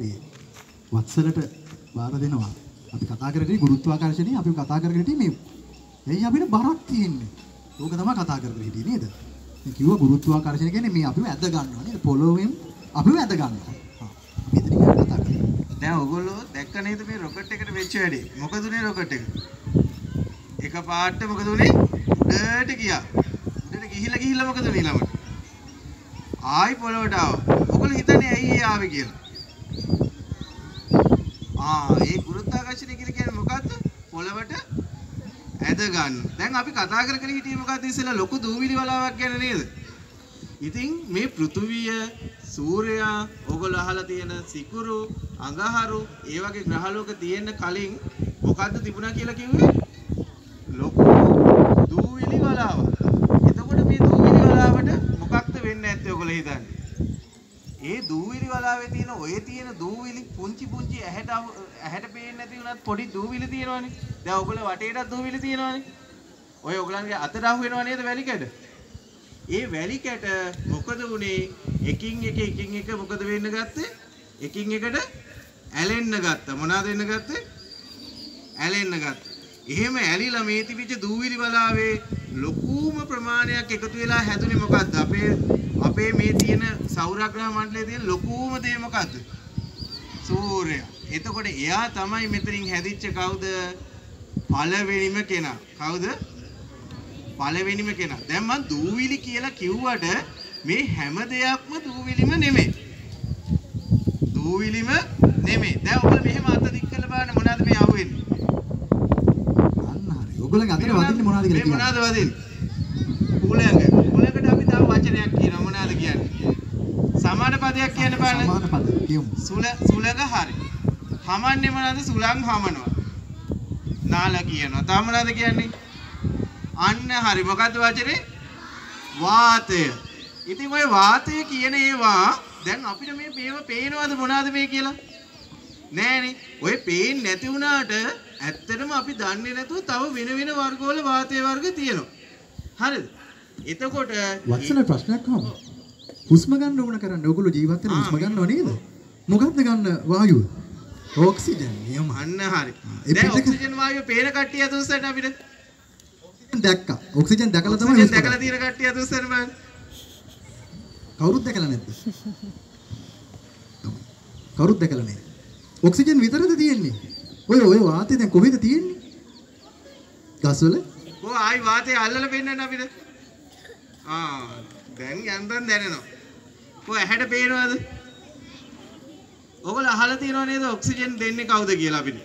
ඒ වත්සලට බාර දෙනවා. අපි කතා කරගෙන ගුරුත්වාකර්ෂණය අපි කතා කරගෙන හිටියේ මේ එයි අපිට බරක් තියෙන්නේ. ඕක තමයි කතා කරගෙන හිටියේ නේද? මේ කිව්වා ගුරුත්වාකර්ෂණය කියන්නේ මේ අපිව ඇද ගන්නවා නේද? පොළොවෙන් අපිව ඇද ගන්නවා. හා. මෙතනින් අපි කතා කරන්නේ. දැන් ඔයගොල්ලෝ දැක්ක නේද මේ රොකට් එකට වෙච්ච වැඩේ? මොකද උනේ රොකට් එක? එක පාට මොකද උනේ? උඩට ගියා. උඩට ගිහිල්ලා ගිහිල්ලා මොකද උනේ ළමට? ආයි පොළොවට ආවා. ඔයගොල්ලෝ හිතන්නේ ඇයි ඒ ආවේ කියලා? ආ ඒ ගුරුත්වාකර්ෂණය කියලා කියන්නේ මොකද්ද? පොළවට ඇද ගන්න. දැන් අපි කතා කර කර හිටියේ මොකද්ද ඉස්සෙල්ලා ලොකු දූවිලි වලාවක් ගැන නේද? ඉතින් මේ පෘථුවිය සූර්යයා ඔගොල්ලෝ අහලා තියෙන සිකුරු අඟහරු ඒ වගේ ග්‍රහලෝක තියෙන්න කලින් මොකද්ද තිබුණා කියලා කිව්වේ? ලොකු දූවිලි වලාවක්. එතකොට මේ දූවිලි වලාවට මොකක්ද වෙන්නේ නැත්තේ ඔයගොල්ලෝ හිතන්නේ? ඒ දූවිලි වලාවේ තියෙන ඔය තියෙන දූවිලි පුංචි පුංචි ඇහැට අහු- ඇහැට පේන්නේ නැති වුණත් පොඩි දූවිලි තියෙනවනේ. දැන් ඔයගොල්ලෝ වටේටත් දූවිලි තියෙනවනේ. ඔය ඔයගලන්ගේ අතට අහු වෙනව නේද වැලි කැඩ? ඒ වැලි කැට මොකද වුනේ? එකින් එක එකින් එක මොකද වෙන්න ගත්තේ? එකින් එකට ඇලෙන්න ගත්තා. මොනවද වෙන්න ගත්තේ? ඇලෙන්න ගත්තා. එහෙම ඇලිලා මේ තිබිච්ච දූවිලි වලාවේ ලොකුම ප්‍රමාණයක් එකතු වෙලා හැදුනේ මොකද්ද? අපේ අපේ මේ තියෙන සෞරග්‍රහ මණ්ඩලයේ තියෙන ලොකුම දේ මොකද්ද? සූර්යයා. එතකොට එයා තමයි මෙතනින් හැදිච්ච කවුද? පළවෙනිම කෙනා. කවුද? පළවෙනිම කෙනා. දැන් මං දූවිලි කියලා කිව්වට මේ හැම දෙයක්ම දූවිලිම නෙමෙයි. දූවිලිම නෙමෙයි. දැන් ඔයගොල්ලෝ මෙහෙම අත දික් කරලා බලන්න මොනවද මේ අහුවෙන්නේ? අන්න හරි. ඔයගොල්ලන්ගේ අතට වදින්නේ මොනවද කියලා කියන්න. මොනවද වදින්නේ? කුලඟ. කුලඟට අපි තව වචනයක් කියනවා මොනවද කියන්නේ? සමාන පදයක් කියන්න බලන්න. සමාන පද කියමු. සුල සුලඟ හරි. හමන්නේ මොනවද? සුලං හමනවා. නාලා කියනවා. තව මොනවද කියන්නේ? අන්න හරි. මොකද්ද වචනේ? වාතය. ඉතින් ওই වාතය කියන ඒවා දැන් අපිට මේ මේව පේනවද මොනවද මේ කියලා? නෑනේ. ඔය පේන්නේ නැති වුණාට ඇත්තටම අපි දන්නේ නැතුව තව වෙන වෙන වර්ගවල වාතය වර්ග තියෙනවා. හරිද? එතකොට වත්සල ප්‍රශ්නයක් අහමු. හුස්ම ගන්න ඕන කරන්නේ ඔයගොල්ලෝ ජීවත් වෙන හුස්ම ගන්නව නේද? මොකක්ද ගන්න වායුව? ඔක්සිජන් නියම. අන්න හරි. දැන් ඔක්සිජන් වායුව පේන කට්ටිය අතුස්සන්න අපිට. දැක්කා. ඔක්සිජන් දැකලා තමයි ඔක්සිජන් දැකලා. තියෙන කට්ටිය අතුස්සන්න බලන්න. කවුරුත් දැකලා නැද්ද? කවුරුත් දැකලා නැහැ. ඔක්සිජන් විතරද තියෙන්නේ? ඔය ඔය වාතය දැන් කොහෙද තියෙන්නේ? ගස්වල? කො ආයි වාතය අල්ලලා පෙන්නන්න අපිට. ආ දැන් යන්තම් දැනෙනවා. කො ඇහැට පේනවද? ඔයගොල්ලෝ අහලා තියෙනව නේද ඔක්සිජන් දෙන්නේ කවුද කියලා අපිට?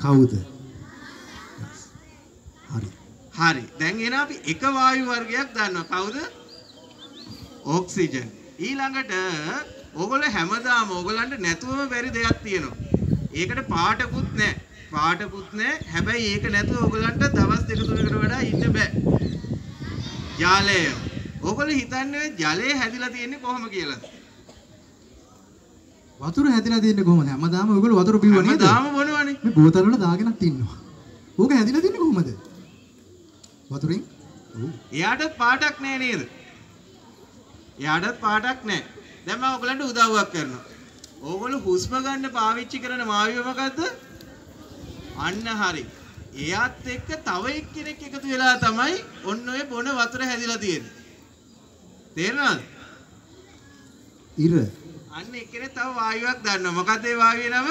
කවුද? හරි. හරි. දැන් එන අපි එක වායු වර්ගයක් දන්නවා. කවුද? ඔක්සිජන්. ඊළඟට ඕගොල්ලෝ හැමදාම ඕගොල්ලන්ට නැතුවම බැරි දෙයක් තියෙනවා. ඒකට පාටකුත් නැහැ. පාටකුත් නැහැ. හැබැයි ඒක නැතුව ඕගොල්ලන්ට දවස් දෙක තුනකට වඩා ඉන්න බෑ. ජලය. ඕගොල්ලෝ හිතන්නේ ජලය හැදිලා තියෙන්නේ කොහොම කියලාද? වතුර හැදිලා තියෙන්නේ කොහොමද? හැමදාම ඔයගොල්ලෝ වතුර බිව්ව නේද? හැමදාම බොනවනේ. මේ බෝතල් වල දාගෙනත් ඉන්නවා. ඕක හැදිලා තියෙන්නේ කොහොමද? වතුරෙන්? ඔව්. එයාටත් පාටක් නෑ නේද? එයාටත් පාටක් නෑ. දැන් මම ඔයගලන්ට උදව්වක් කරනවා. ඕගොල්ලෝ හුස්ම ගන්න පාවිච්චි කරන වායුව මොකද්ද? අන්න හරි. එයාත් එක්ක තව එක්කෙනෙක් එකතු වෙලා තමයි ඔන්න ඔය බොන වතුර හැදිලා තියෙන්නේ. තේරෙනවද? ඉර. අන්න එක්කෙනෙක් තව වායුවක් දන්නවා. මොකද්ද ඒ වායුවේ නම?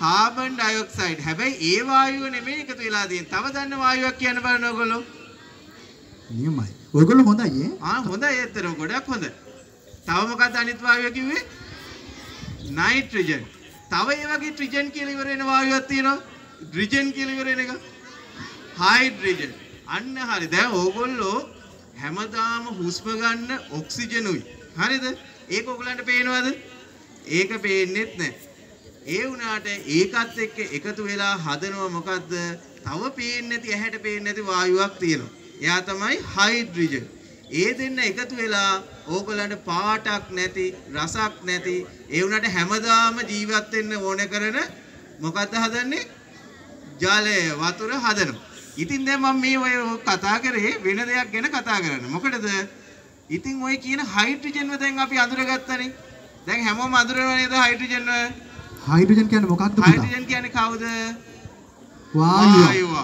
Carbon dioxide. හැබැයි ඒ වායුව නෙමෙයි එකතු වෙලා තියෙන්නේ. තව දන්න වායුවක් කියන්න බලන්න ඔයගොල්ලෝ. නියමයි. ඔයගොල්ලෝ හොඳයි ඈ. ආ හොඳයි ඇත්තටම ගොඩක් හොඳයි. තව මොකක්ද අනිත් වායුව කිව්වේ? නයිට්‍රජන්. තව ඒ වගේ ට්‍රිජන් කියලා ඉවර වෙන වායුවක් තියෙනවා. ඩ්‍රිජන් කියලා ඉවර වෙන එක. හයිඩ්‍රජන්. අන්න හරි. දැන් ඕගොල්ලෝ හැමදාම හුස්ම ගන්න ඔක්සිජනුයි. හරිද? ඒක ඕගලන්ට පේනවද? ඒක පේන්නේත් නැහැ. ඒ වුණාට ඒකත් එක්ක එකතු වෙලා හදනව මොකද්ද? තව පේන්නේ නැති ඇහැට පේන්නේ නැති වායුවක් තියෙනවා. එයා තමයි හයිඩ්‍රජන්. ඒ දෙන්න එකතු වෙලා ඕගලන්ට පාටක් නැති, රසක් නැති, ඒ වුණාට හැමදාම ජීවත් වෙන්න ඕන කරන මොකද්ද හදන්නේ? ජලය, වතුර හදනවා. ඉතින් දැන් මම මේ ඔය කතා කරේ වෙන දෙයක් ගැන කතා කරන්න. මොකටද? ඉතින් ඔය කියන හයිඩ්‍රජන්ව දැන් අපි අඳුරගත්තනේ. දැන් හැමෝම අඳුරනවා නේද හයිඩ්‍රජන් වල? හයිඩ්‍රජන් කියන්නේ මොකක්ද පුතා? හයිඩ්‍රජන් කියන්නේ කවුද? වායුව.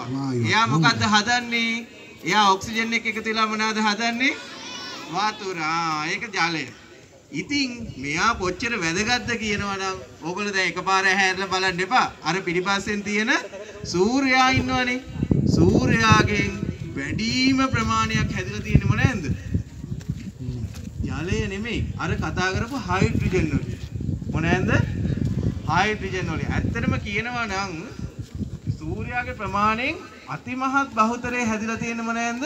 එයා මොකද්ද හදන්නේ? එයා ඔක්සිජන් එක එකතු වෙලා මොනවද හදන්නේ? වාතුර. ඒක ජලය. ඉතින් මෙයා කොච්චර වැදගත්ද කියනවා නම් ඕගොල්ලෝ දැන් එකපාර හැරලා බලන්න එපා. අර පිටිපස්සෙන් තියෙන සූර්යයා ඉන්නවනේ. සූර්යාගෙන් වැඩිම ප්‍රමාණයක් හැදිලා තියෙන්නේ මොනෑන්ද? ජලය නෙමෙයි. අර කතා කරපු හයිඩ්‍රජන් වලින්. මොනෑන්ද? හයිඩ්‍රජන් වලින්. ඇත්තටම කියනවා නම් සූර්යාගේ ප්‍රමාණයෙන් අතිමහත් බහුතරය හැදිලා තියෙන මොනෑන්ද?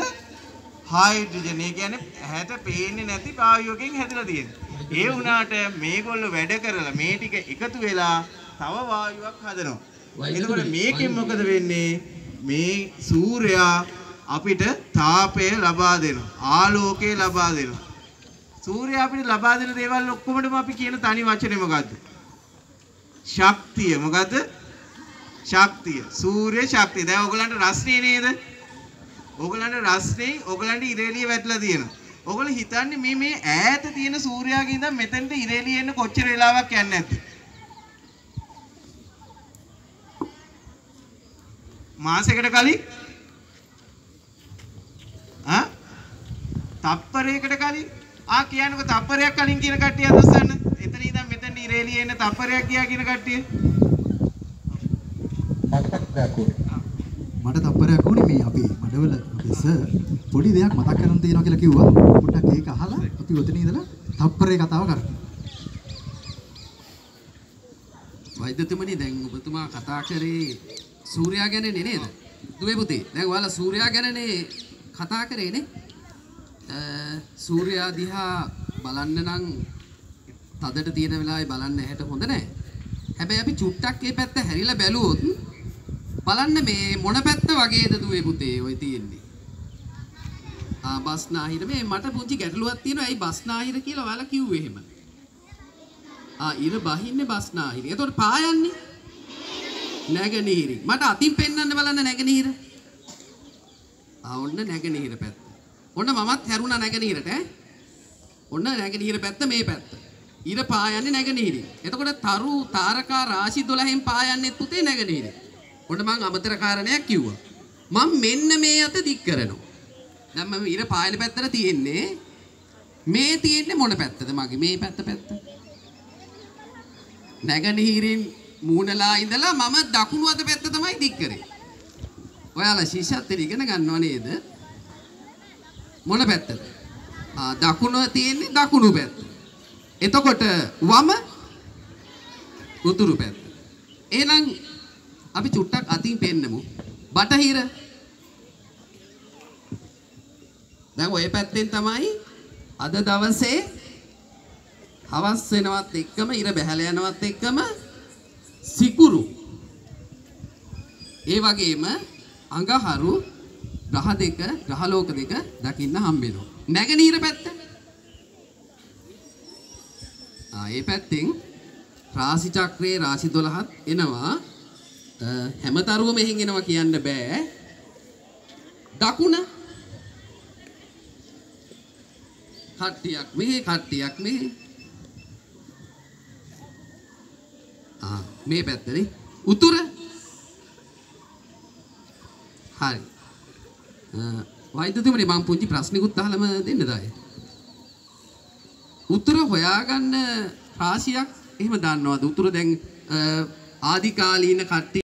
හයිඩ්‍රජන්. ඒ කියන්නේ ඇහැට පේන්නේ නැති වායුවකින් හැදිලා තියෙන්නේ. ඒ වුණාට මේගොල්ලෝ වැඩ කරලා මේ ටික එකතු වෙලා තව වායුවක් හදනවා. එතකොට මේකෙන් මොකද වෙන්නේ? මේ සූර්යා අපිට තාපය ලබා දෙනවා. ආලෝකය ලබා දෙනවා. සූර්යයා අපිට ලබා දෙන දේවල් ඔක්කොමඩම අපි කියන තනි වචනේ මොකද්ද? ශක්තිය. මොකද්ද? ශක්තිය. සූර්ය ශක්තිය. දැන් ඔයගලන්ට රස්නේ නේද? ඔයගලන්ට රස්නේ ඔයගලන්ට ඉරේලිය වැටලා තියෙනවා. ඔයගොල්ලෝ හිතන්නේ මේ මේ ඈත තියෙන සූර්යාගේ ඉඳන් මෙතෙන්ට ඉරේලිය එන්න කොච්චර වෙලාවක් යන්නේ නැද්ද? මාසයකට කලින් ආ තප්පරයකට කලින් ආ කියන්නකො තප්පරයක් කලින් කියන කට්ටිය අදස්සන්න. එතන ඉඳන් මෙතෙන්ට ඉරේලිය එන්න තප්පරයක් ගියා කියන කට්ටිය. මට තප්පරයක් වුණේ මේ අපේ මඩවල අපේ සර් පොඩි දෙයක් මතක් කරන් තියෙනවා කියලා කිව්වා. පොඩ්ඩක් ඒක අහලා අපි ඔතන ඉඳලා තප්පරේ කතාව කරමු. වෛද්‍යතුමනි දැන් ඔබතුමා කතා කරේ සූර්යා ගැනනේ නේද? දුවේ පුතේ. දැන් ඔයාලා සූර්යා ගැනනේ කතා කරේනේ. අ, සූර්යා දිහා බලන්න නම් තදට තියෙන වෙලාවේ බලන්න ඇහැට හොඳ නැහැ. හැබැයි අපි චුට්ටක් ඒ පැත්ත හැරිලා බැලුවොත් බලන්න මේ මොන පැත්ත වගේද දුවේ පුතේ ඔය තියෙන්නේ. ආ බස්නාහිර මේ මට පුංචි ගැටලුවක් තියෙනවා. ඇයි බස්නාහිර කියලා ඔයාලා කිව්වේ එහෙම? ආ ඉර බහින්නේ බස්නාහිර. එතකොට පායන්නේ නැගනීරි. මට අතින් පෙන්වන්න බලන්න නැගනීර. ආ ඔන්න නැගනීර පැත්ත. ඔන්න මමත් හැරුණා නැගනීරට ඈ. ඔන්න නැගනීර පැත්ත මේ පැත්ත. ඉර පායන්නේ නැගනීරි. එතකොට තරු තාරකා රාශි 12න් පායන්නේ පුතේ නැගනීරි. ඔන්න මං අමතර කාරණයක් කිව්වා. මම මෙන්න මේ අත දික් කරනවා. දැන් මම ඉර පායන පැත්තට තියෙන්නේ මේ තියෙන්නේ මොන පැත්තද මගේ මේ පැත්ත පැත්ත. නැගනහිරින් මූණලා ඉඳලා මම දකුණු අත පැත්ත තමයි දික් කරේ. ඔයාලා ශිෂ්‍යත්වෙ ඉගෙන ගන්නව නේද? මොන පැත්තද? ආ දකුණ තියෙන්නේ දකුණු පැත්ත. එතකොට වම උතුරු පැත්ත. එහෙනම් අපි චුට්ටක් අතින් පෙන්නමු. බටහිර දැන් ඔය පැත්තෙන් තමයි අද දවසේ හවස් වෙනවත් එක්කම ඉර බැහැල යනවත් එක්කම සිකුරු ඒ වගේම අඟහරු ග්‍රහ දෙක ග්‍රහලෝක දෙක දකින්න හම්බෙනවා නැගෙනහිර පැත්ත. ආ ඒ පැත්තෙන් රාශි චක්‍රයේ රාශි 12ත් එනවා. අ, හැමතරුවම එහෙන් එනවා කියන්න බෑ. දකුණ. කට්ටියක් මෙහෙ කට්ටියක් මෙහෙ. ආ මේ පැත්තනේ. උතුර. හරි. වෛද්‍යතුමනි මම පුංචි ප්‍රශ්නිකුත් අහලම දෙන්නද අය උතුර හොයාගන්න රාශියක් එහෙම දන්නවද? උතුර දැන් ආදි කාලීන කට්ටිය